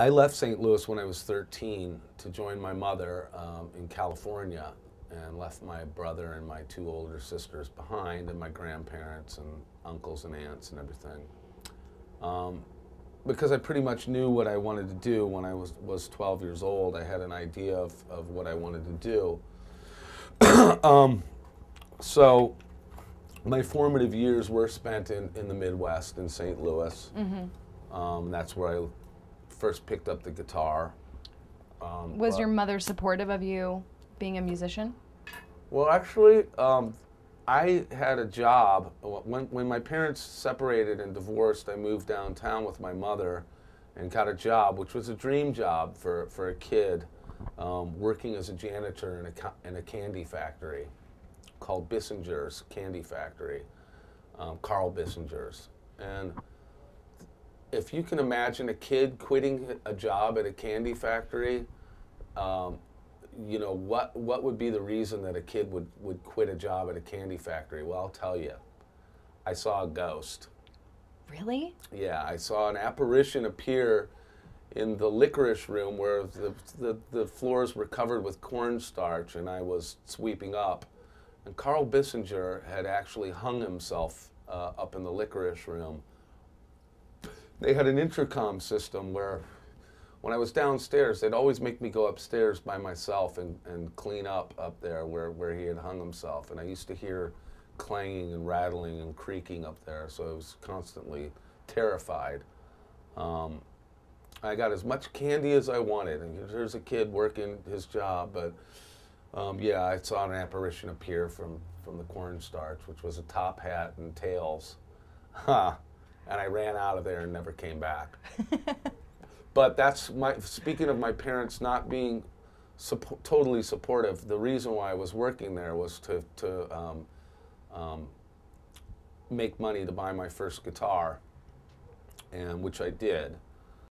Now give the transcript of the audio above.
I left St. Louis when I was 13 to join my mother um, in California and left my brother and my two older sisters behind and my grandparents and uncles and aunts and everything. Um, because I pretty much knew what I wanted to do when I was, was 12 years old. I had an idea of, of what I wanted to do. um, so my formative years were spent in, in the Midwest in St. Louis. Um, that's where I first picked up the guitar. Um, Was your mother supportive of you being a musician? Well, actually, um, I had a job. When, when my parents separated and divorced, I moved downtown with my mother and got a job, which was a dream job for, for a kid, um, working as a janitor in a, in a candy factory called Bissinger's Candy Factory, um, Carl Bissinger's. And if you can imagine a kid quitting a job at a candy factory, um, you know what what would be the reason that a kid would would quit a job at a candy factory? Well i'll tell you i saw a ghost. Really? yeah i saw an apparition appear in the licorice room where the, the, the floors were covered with cornstarch and i was sweeping up. And carl bissinger had actually hung himself uh, up in the licorice room they had an intercom system where when I was downstairs, they'd always make me go upstairs by myself and, and clean up up there where, where he had hung himself. And I used to hear clanging and rattling and creaking up there, so I was constantly terrified. Um, I got as much candy as I wanted, and there's a kid working his job, but um, yeah, I saw an apparition appear from, from the cornstarch, which was a top hat and tails. Ha! And I ran out of there and never came back. but that's my speaking of my parents not being suppo- totally supportive the reason why i was working there was to, to um, um, make money to buy my first guitar and which i did